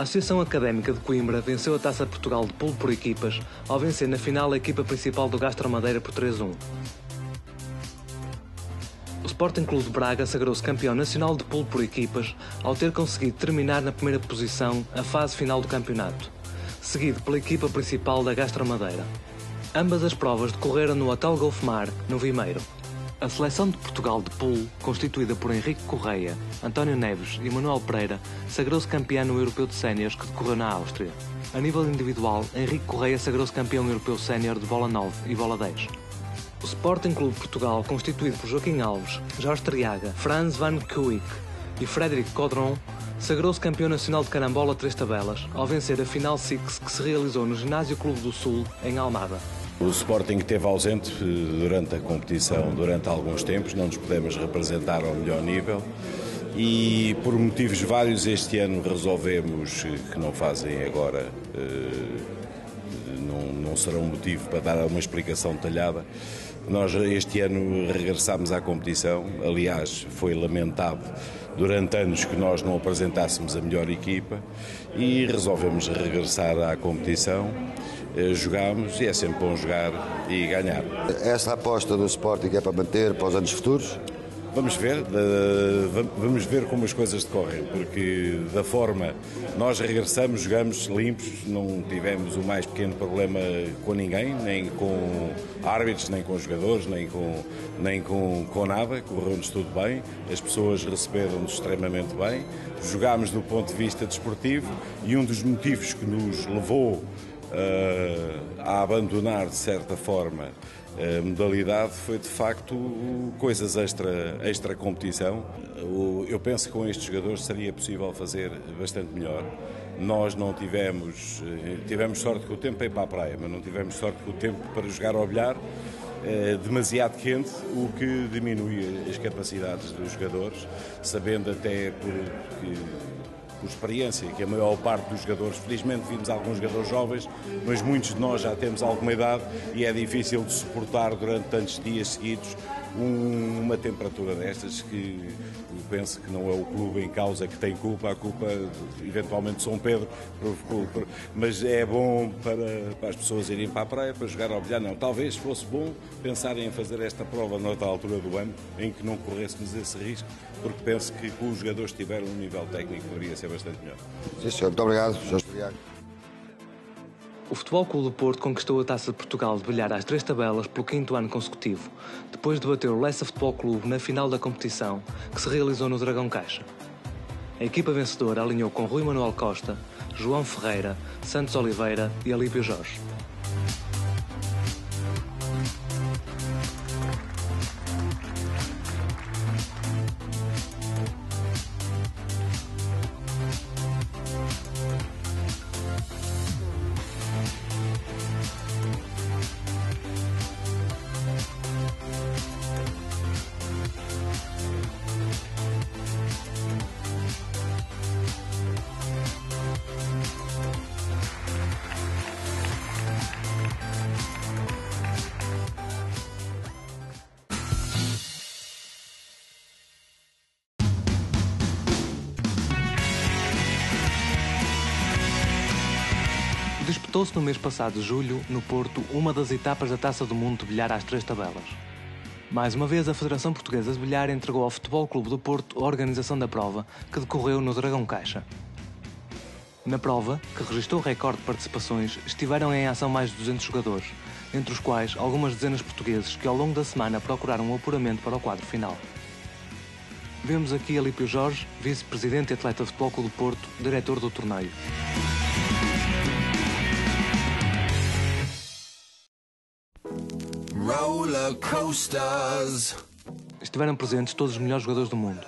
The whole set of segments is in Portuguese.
A Associação Académica de Coimbra venceu a Taça Portugal de pulo por equipas ao vencer na final a equipa principal do Gastro Madeira por 3-1. O Sporting Clube de Braga sagrou-se campeão nacional de pulo por equipas ao ter conseguido terminar na primeira posição a fase final do campeonato, seguido pela equipa principal da Gastro Madeira. Ambas as provas decorreram no Hotel Golf Mar, no Vimeiro. A seleção de Portugal de pool, constituída por Henrique Correia, António Neves e Manuel Pereira, sagrou-se campeão no Europeu de Séniores que decorreu na Áustria. A nível individual, Henrique Correia sagrou-se campeão europeu sénior de bola 9 e bola 10. O Sporting Clube de Portugal, constituído por Joaquim Alves, Jorge Triaga, Franz Van Kuik e Frederic Codron, sagrou-se campeão nacional de carambola três tabelas, ao vencer a final Six que se realizou no Ginásio Clube do Sul, em Almada. O Sporting esteve ausente eh, durante a competição durante alguns tempos, não nos podemos representar ao melhor nível. E por motivos vários este ano resolvemos que não fazem agora, eh, não, não será um motivo para dar uma explicação detalhada. Nós este ano regressámos à competição, aliás foi lamentado durante anos que nós não apresentássemos a melhor equipa. E resolvemos regressar à competição. eh, jogámos e é sempre bom jogar e ganhar. Essa aposta do Sporting é para manter para os anos futuros? Vamos ver, vamos ver como as coisas decorrem, porque da forma nós regressamos, jogamos limpos, não tivemos o mais pequeno problema com ninguém, nem com árbitros, nem com jogadores, nem com, nem com, com nada, correu-nos tudo bem, as pessoas receberam-nos extremamente bem, jogámos do ponto de vista desportivo e um dos motivos que nos levou a abandonar, de certa forma, a modalidade foi de facto coisas extra, extra competição. Eu penso que com estes jogadores seria possível fazer bastante melhor. Nós não tivemos, eh, tivemos sorte com o tempo para ir para a praia, mas não tivemos sorte com o tempo para jogar ao bilhar. É demasiado quente, o que diminui as capacidades dos jogadores, sabendo até por que por experiência, que a maior parte dos jogadores, felizmente vimos alguns jogadores jovens, mas muitos de nós já temos alguma idade e é difícil de suportar durante tantos dias seguidos um, uma temperatura destas que penso que não é o clube em causa que tem culpa, a culpa eventualmente São Pedro provocou, mas é bom para, para as pessoas irem para a praia, para jogar ao bilhar, não, talvez fosse bom pensarem em fazer esta prova noutra altura do ano, em que não corrêssemos esse risco, porque penso que os jogadores tiveram um nível técnico poderia ser bastante melhor. Sim, senhor. Muito obrigado, Jorge o Futebol Clube do Porto conquistou a Taça de Portugal de bilhar às três tabelas pelo quinto ano consecutivo, depois de bater o Leça Futebol Clube na final da competição, que se realizou no Dragão Caixa. A equipa vencedora alinhou com Rui Manuel Costa, João Ferreira, Santos Oliveira e Alípio Jorge. Disputou-se no mês passado de julho, no Porto, uma das etapas da Taça do Mundo de bilhar às três tabelas. Mais uma vez, a Federação Portuguesa de Bilhar entregou ao Futebol Clube do Porto a organização da prova, que decorreu no Dragão Caixa. Na prova, que registrou recorde de participações, estiveram em ação mais de 200 jogadores, entre os quais algumas dezenas portugueses que ao longo da semana procuraram o apuramento para o quadro final. Vemos aqui Alípio Jorge, vice-presidente e atleta de Futebol Clube do Porto, diretor do torneio. Roller coasters. Estiveram presentes todos os melhores jogadores do mundo.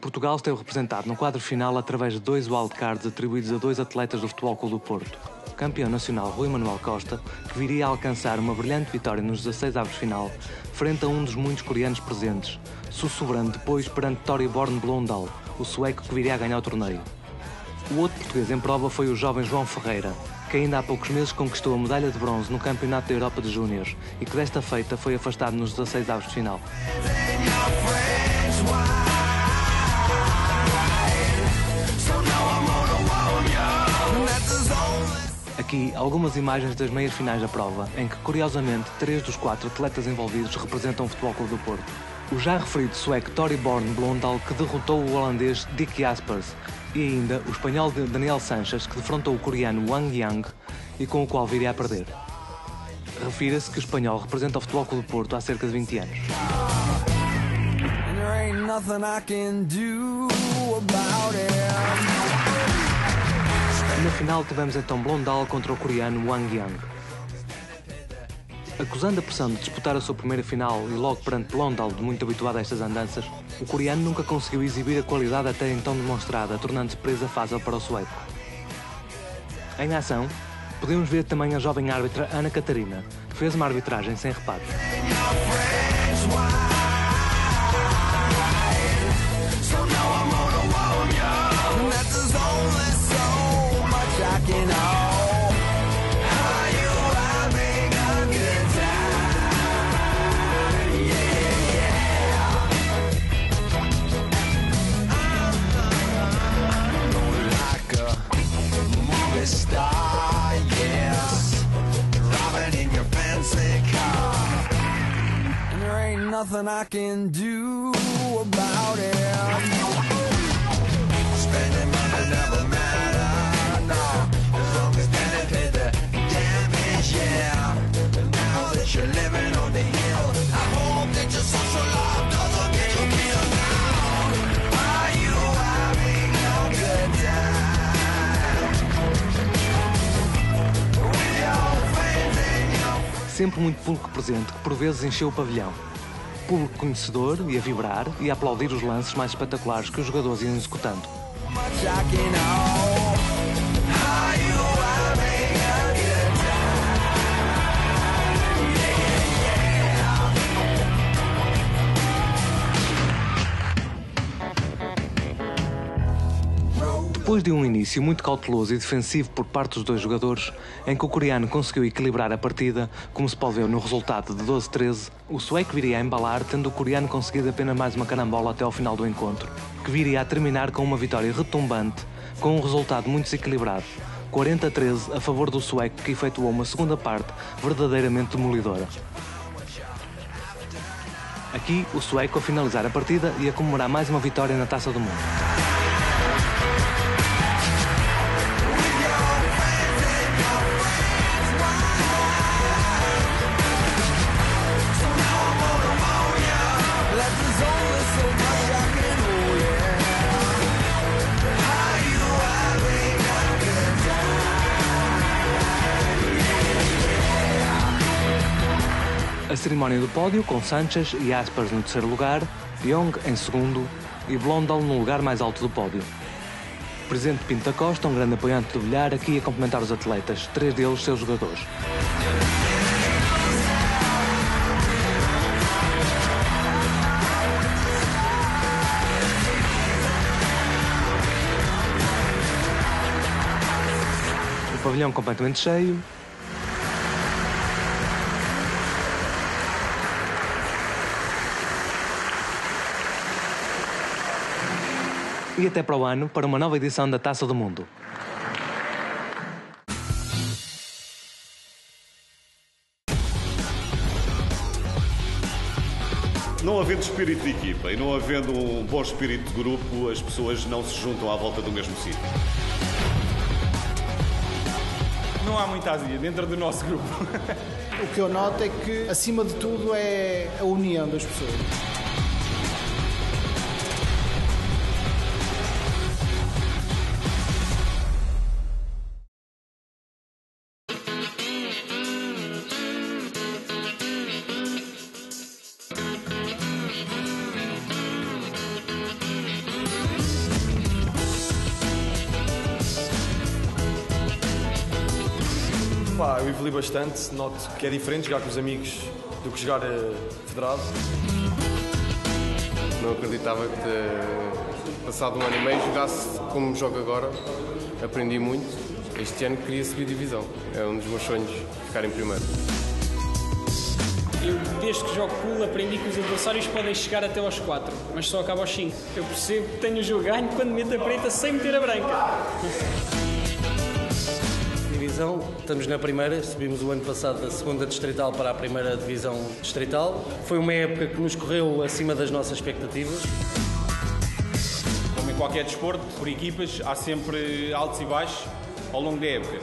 Portugal esteve representado no quadro final através de dois wildcards atribuídos a dois atletas do Futebol Clube do Porto. O campeão nacional Rui Manuel Costa, que viria a alcançar uma brilhante vitória nos 16 avos final, frente a um dos muitos coreanos presentes, sussurrando depois perante Born Blondal, o sueco que viria a ganhar o torneio. O outro português em prova foi o jovem João Ferreira, que ainda há poucos meses conquistou a medalha de bronze no Campeonato da Europa de Júniores e que desta feita foi afastado nos 16 avos de final. Aqui algumas imagens das meias finais da prova, em que curiosamente três dos quatro atletas envolvidos representam o Futebol Clube do Porto. O já referido sueco Tori Born Blondal, que derrotou o holandês Dick Jaspers, e ainda o espanhol Daniel Sanches, que defrontou o coreano Wang Yang e com o qual viria a perder. Refira-se que o espanhol representa o Futebol Clube do Porto há cerca de 20 anos. Na final tivemos então Blondal contra o coreano Wang Yang. Acusando a pressão de disputar a sua primeira final e logo perante Blondal, muito habituado a estas andanças, o coreano nunca conseguiu exibir a qualidade até então demonstrada, tornando-se presa fácil para o sueco. Em ação, podemos ver também a jovem árbitra Ana Catarina, que fez uma arbitragem sem reparos. Can do about it. Spending money never matter, no. As long as paid the damage, yeah. And now that you're living on the hill, I hope that your social life doesn't get you killed now. Are you having a good time? With your friends and your Sempre muito público presente, que por vezes encheu o pavilhão público conhecedor e a vibrar e a aplaudir os lances mais espetaculares que os jogadores iam executando. Depois de um início muito cauteloso e defensivo por parte dos dois jogadores, em que o coreano conseguiu equilibrar a partida, como se pode ver no resultado de 12-13, o sueco viria a embalar, tendo o coreano conseguido apenas mais uma carambola até ao final do encontro, que viria a terminar com uma vitória retumbante, com um resultado muito desequilibrado, 40-13 a favor do sueco, que efetuou uma segunda parte verdadeiramente demolidora. Aqui, o sueco a finalizar a partida e a comemorar mais uma vitória na Taça do Mundo. Cerimónia do pódio, com Sanchez e Aspas no terceiro lugar, Young em segundo e Blondal no lugar mais alto do pódio. O presidente Pinto Costa, um grande apoiante do bilhar, aqui a cumprimentar os atletas, três deles seus jogadores. O pavilhão completamente cheio, e até para o ano para uma nova edição da Taça do Mundo. Não havendo espírito de equipa e não havendo um bom espírito de grupo, as pessoas não se juntam à volta do mesmo sítio. Não há muita azia dentro do nosso grupo. o que eu noto é que, acima de tudo, é a união das pessoas. Pá, eu evolui bastante, noto que é diferente jogar com os amigos do que jogar uh, federado. Não acreditava que, eh, passado um ano e meio, jogasse como jogo agora. Aprendi muito. Este ano queria subir divisão. É um dos meus sonhos, ficar em primeiro. Eu, desde que jogo pool, aprendi que os adversários podem chegar até aos 4, mas só acaba aos 5. Eu percebo que tenho o jogo ganho quando meto a preta sem meter a branca divisão, estamos na primeira, subimos o ano passado da segunda distrital para a primeira divisão distrital. Foi uma época que nos correu acima das nossas expectativas. Como em qualquer desporto, por equipas, há sempre altos e baixos ao longo da época.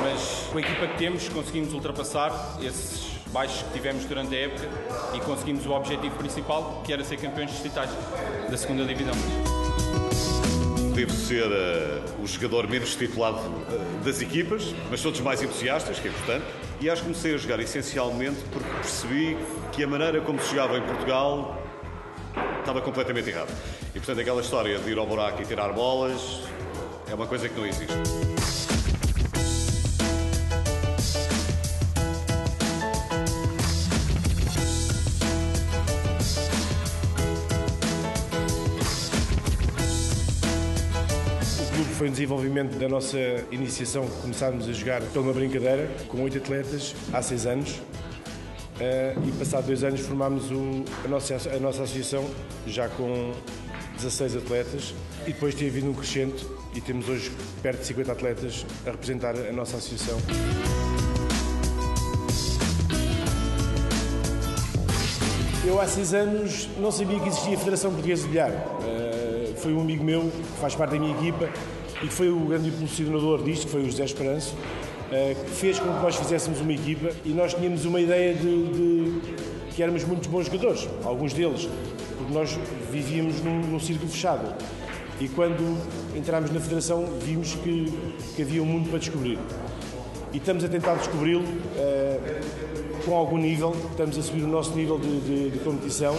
Mas com a equipa que temos, conseguimos ultrapassar esses baixos que tivemos durante a época e conseguimos o objetivo principal, que era ser campeões distritais da segunda divisão. Devo ser uh, o jogador menos titulado uh, das equipas, mas todos mais entusiastas, que é importante. E acho que comecei a jogar essencialmente porque percebi que a maneira como se jogava em Portugal estava completamente errada. E portanto aquela história de ir ao buraco e tirar bolas é uma coisa que não existe. Foi um desenvolvimento da nossa iniciação que começámos a jogar pela uma brincadeira, com oito atletas, há seis anos. Uh, e passados dois anos formámos o, a, nossa, a nossa associação, já com 16 atletas, e depois tem havido um crescente e temos hoje perto de 50 atletas a representar a nossa associação. Eu há seis anos não sabia que existia a Federação Portuguesa de Bilhar. Uh, foi um amigo meu que faz parte da minha equipa e que foi o grande impulsionador disto, que foi o José Esperanço, eh, que fez com que nós fizéssemos uma equipa e nós tínhamos uma ideia de, de que éramos muitos bons jogadores, alguns deles, porque nós vivíamos num, num círculo fechado. E quando entramos na Federação, vimos que, que havia um mundo para descobrir. E estamos a tentar descobri-lo uh, com algum nível, estamos a subir o nosso nível de, de, de competição.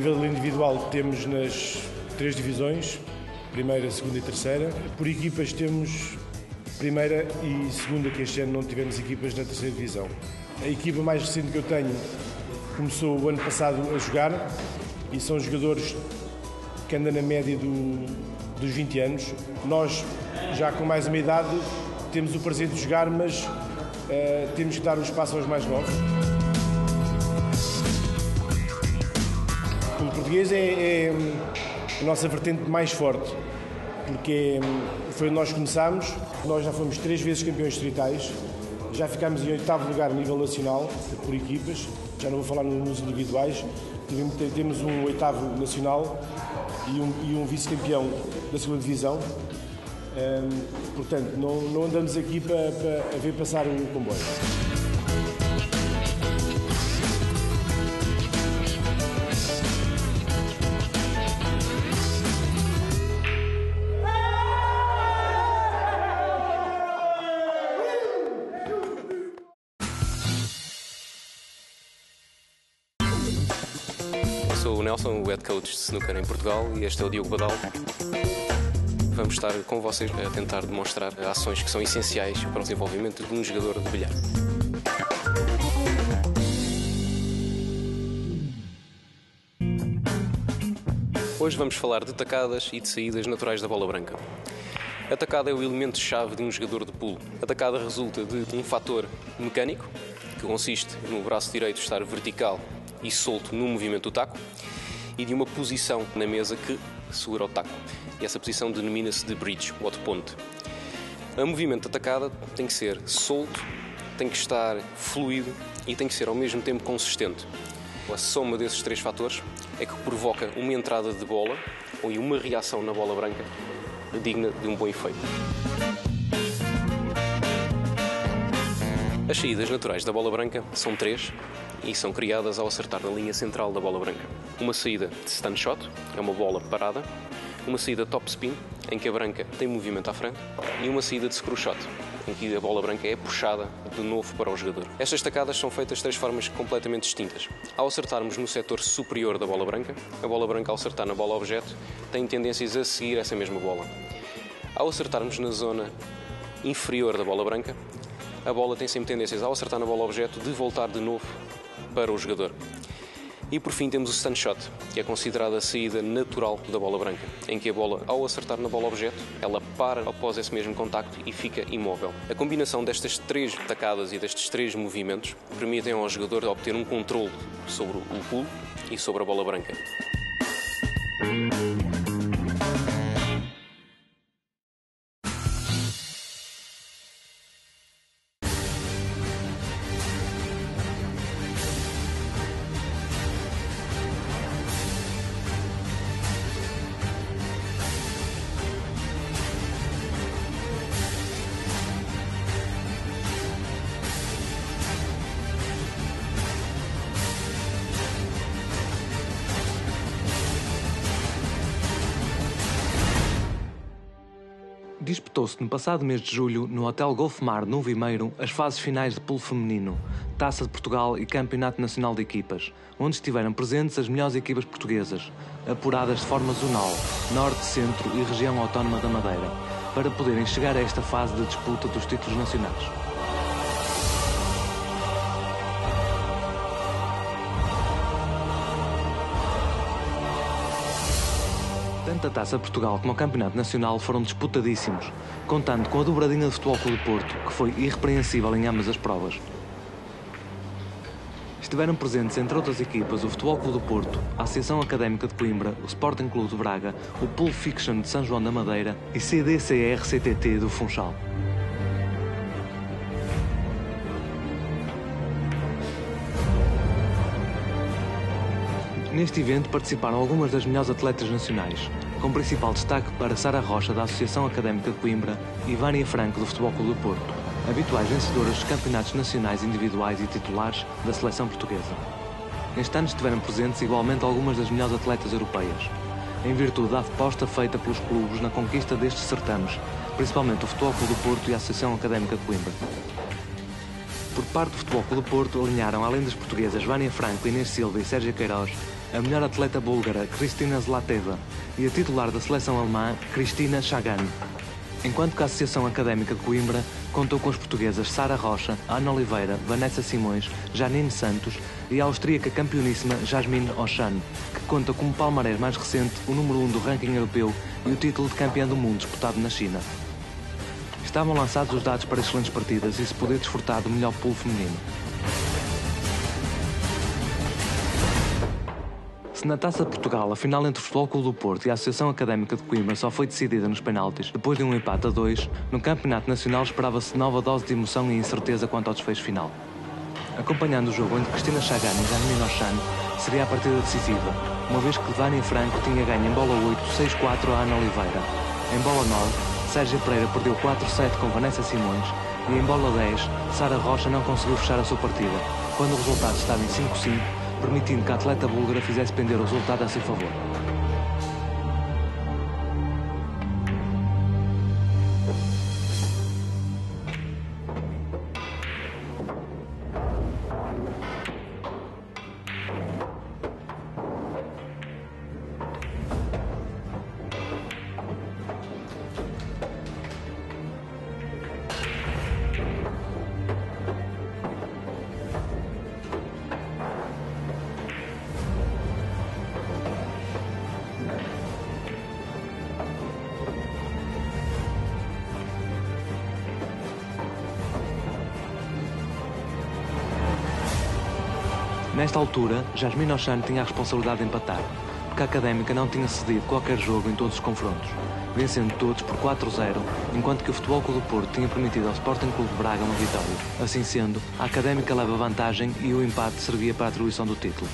Nível individual temos nas três divisões, primeira, segunda e terceira. Por equipas temos primeira e segunda, que este ano não tivemos equipas na terceira divisão. A equipa mais recente que eu tenho começou o ano passado a jogar e são jogadores que andam na média do, dos 20 anos. Nós, já com mais uma idade, temos o prazer de jogar, mas uh, temos que dar um espaço aos mais novos. Português é, é, a nossa vertente mais forte, porque foi onde nós começámos, nós já fomos três vezes campeões distritais, já ficámos em oitavo lugar a nível nacional, por equipas, já não vou falar nos individuais, temos um oitavo nacional e um, e um vice-campeão da segunda divisão. Um, portanto, não, não andamos aqui para, para ver passar o comboio. Nelson, o head coach de snooker em Portugal, e este é o Diogo Badal. Vamos estar com vocês a tentar demonstrar ações que são essenciais para o desenvolvimento de um jogador de bilhar. Hoje vamos falar de tacadas e de saídas naturais da bola branca. A tacada é o elemento-chave de um jogador de pulo. A tacada resulta de um fator mecânico, que consiste no braço direito estar vertical e solto no movimento do taco, e de uma posição na mesa que segura o taco. E essa posição denomina-se de bridge, ou de ponte. O movimento da tacada tem que ser solto, tem que estar fluido e tem que ser ao mesmo tempo consistente. A soma desses três fatores é que provoca uma entrada de bola ou uma reação na bola branca digna de um bom efeito. As saídas naturais da bola branca são três e são criadas ao acertar na linha central da bola branca. Uma saída de stun shot, é uma bola parada, uma saída top spin, em que a branca tem movimento à frente, e uma saída de screw shot, em que a bola branca é puxada de novo para o jogador. Estas tacadas são feitas de três formas completamente distintas. Ao acertarmos no setor superior da bola branca, a bola branca ao acertar na bola objeto tem tendências a seguir essa mesma bola. Ao acertarmos na zona inferior da bola branca, a bola tem sempre tendências ao acertar na bola objeto de voltar de novo para o jogador. E por fim temos o stun shot, que é considerada a saída natural da bola branca, em que a bola, ao acertar na bola objeto, ela para após esse mesmo contacto e fica imóvel. A combinação destas três tacadas e destes três movimentos permitem ao jogador obter um controle sobre o pulo e sobre a bola branca. Disputou-se no passado mês de julho, no Hotel Golf Mar, no Vimeiro, as fases finais de pulo feminino, Taça de Portugal e Campeonato Nacional de Equipas, onde estiveram presentes as melhores equipas portuguesas, apuradas de forma zonal, Norte, Centro e Região Autónoma da Madeira, para poderem chegar a esta fase de disputa dos títulos nacionais. Tanto a Taça Portugal como o Campeonato Nacional foram disputadíssimos, contando com a dobradinha de Futebol Clube de Porto, que foi irrepreensível em ambas as provas. Estiveram presentes, entre outras equipas, o Futebol Clube do Porto, a Associação Académica de Coimbra, o Sporting Clube de Braga, o Pulp Fiction de São João da Madeira e CDCR-CTT do Funchal. Neste evento participaram algumas das melhores atletas nacionais, com principal destaque para Sara Rocha, da Associação Académica de Coimbra, e Vânia Franco, do Futebol Clube do Porto, habituais vencedoras dos campeonatos nacionais individuais e titulares da seleção portuguesa. Este ano estiveram presentes igualmente algumas das melhores atletas europeias, em virtude da aposta feita pelos clubes na conquista destes certames, principalmente o Futebol Clube do Porto e a Associação Académica de Coimbra. Por parte do Futebol Clube do Porto, alinharam, além das portuguesas Vânia Franco, Inês Silva e Sérgio Queiroz, a melhor atleta búlgara Kristina Zlateva e a titular da seleção alemã Kristina Chagan. Enquanto que a Associação Académica de Coimbra contou com as portuguesas Sara Rocha, Ana Oliveira, Vanessa Simões, Janine Santos e a austríaca campeoníssima Jasmine Ochan, que conta como palmarés mais recente o número 1 um do ranking europeu e o título de campeã do mundo disputado na China. Estavam lançados os dados para excelentes partidas e se poder desfrutar do melhor pulo feminino. Se na Taça de Portugal a final entre o Futebol Clube do Porto e a Associação Académica de Coimbra só foi decidida nos penaltis, depois de um empate a dois, no Campeonato Nacional esperava-se nova dose de emoção e incerteza quanto ao desfecho final. Acompanhando o jogo entre Cristina Chagan e Janine Ochan, seria a partida decisiva, uma vez que Vânia Franco tinha ganho em bola 8 6-4 a Ana Oliveira. Em bola 9, Sérgio Pereira perdeu 4-7 com Vanessa Simões e em bola 10, Sara Rocha não conseguiu fechar a sua partida, quando o resultado estava em 5-5 permitindo que a atleta búlgara fizesse pender o resultado a seu favor. Nesta altura, Jasmine Ochan tinha a responsabilidade de empatar, porque a Académica não tinha cedido qualquer jogo em todos os confrontos, vencendo todos por 4-0, enquanto que o Futebol Clube do Porto tinha permitido ao Sporting Clube de Braga uma vitória. Assim sendo, a Académica leva vantagem e o empate servia para a atribuição do título.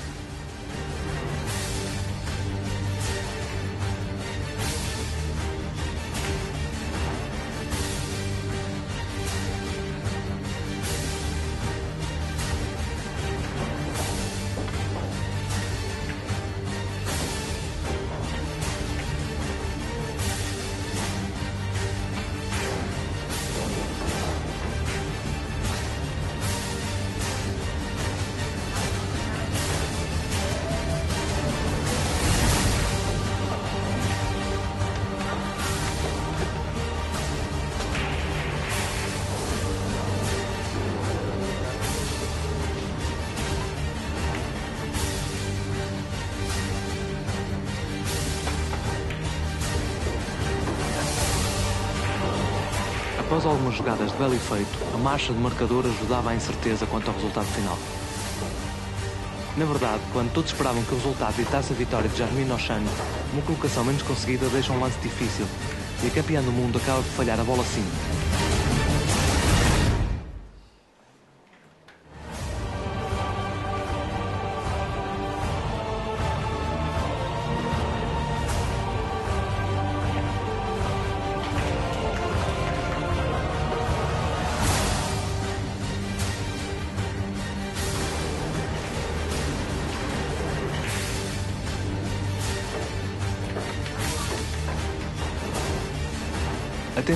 Após algumas jogadas de belo efeito, a marcha do marcador ajudava à incerteza quanto ao resultado final. Na verdade, quando todos esperavam que o resultado ditasse a vitória de Jasmine Ochan, uma colocação menos conseguida deixa um lance difícil e a campeã do mundo acaba por falhar a bola 5.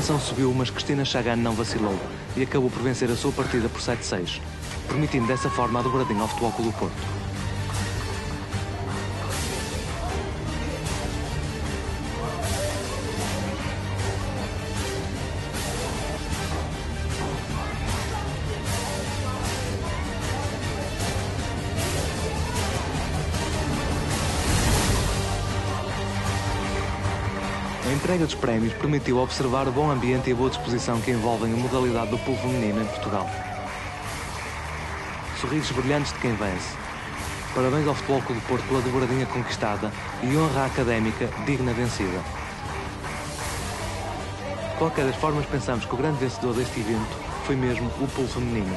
Tensão subiu, mas Cristina Chagan não vacilou e acabou por vencer a sua partida por 7-6, permitindo dessa forma a dobradinha ao Futebol do Porto. Entrega dos prémios permitiu observar o bom ambiente e a boa disposição que envolvem a modalidade do pool feminino em Portugal. Sorrisos brilhantes de quem vence. Parabéns ao Futebol Clube do Porto pela dobradinha conquistada e honra académica digna vencida. De qualquer das formas, pensamos que o grande vencedor deste evento foi mesmo o pool feminino.